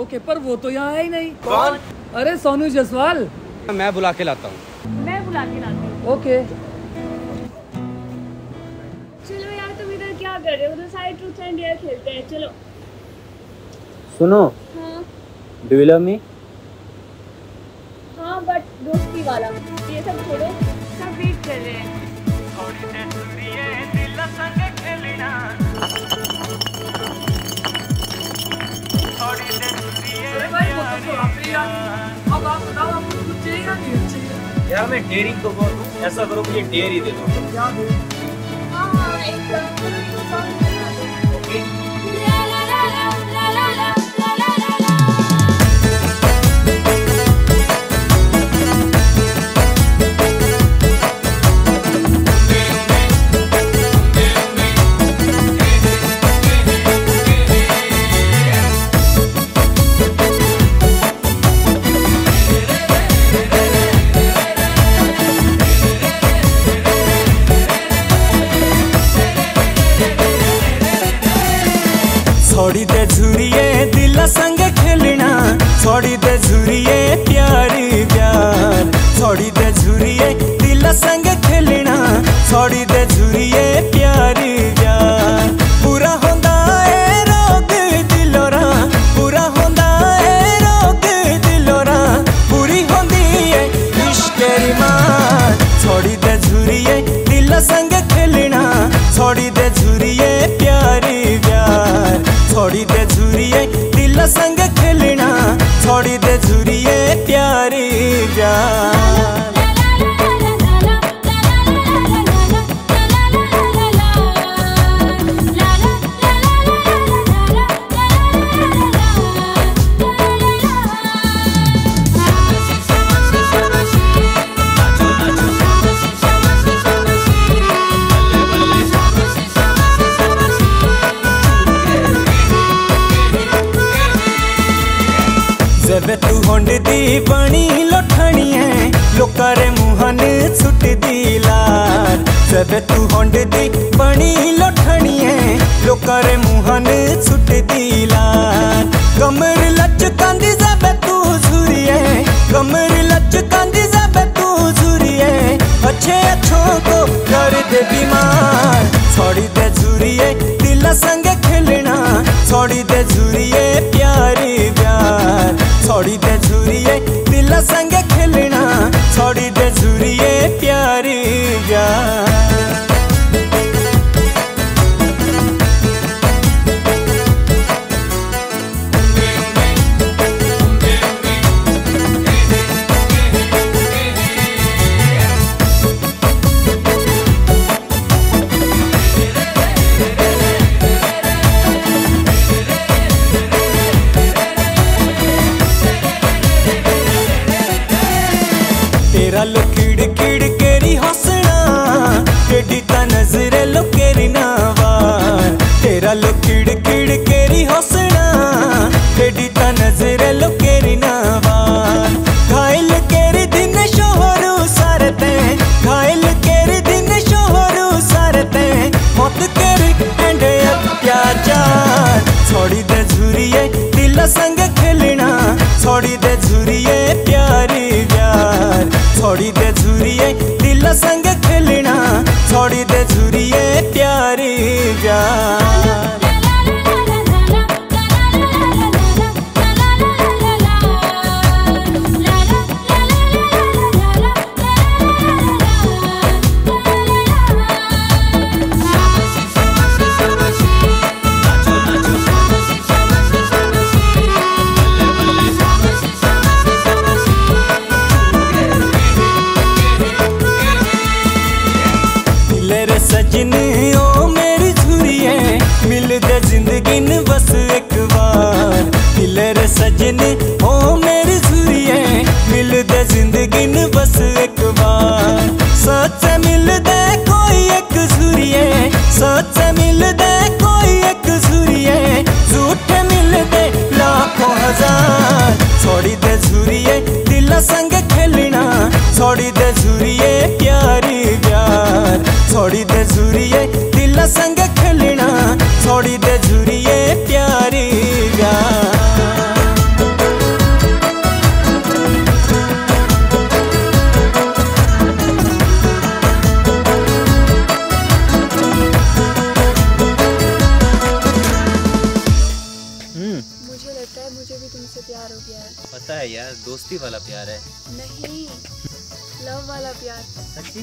Okay पर वो तो यहाँ है ही नहीं। कौन? अरे सोनू जसवाल। मैं बुला के लाता हूँ। मैं बुला के लाती हूँ। ओके चलो यार तुम इधर क्या कर रहे हो? उधर सारे ट्रूथ एंड डेयर खेलते हैं। चलो। सुनो। हाँ। डू यू लव मी हाँ बट दोस्ती वाला। ये सब छोड़ो। सब वेट कर रहे हैं। यार मैं डेयरी तो ऐसा करो मुझे डेयरी दे दो क्या दे। हाँ एक ನೋಡಿದೆ होंड दी बणी लोठणी है लोकारे मुहन छुट दी जब तू होंड दी बणी लोठणी है लोकारे मुहन छुट दी लार कमर लचकांदी जब प्यार जा लुक झुरिए दिल संग खेलना छोड़ी दे झुरिए प्यारी प्यार में यार दोस्ती वाला प्यार है। नहीं लव वाला प्यार। सच्ची?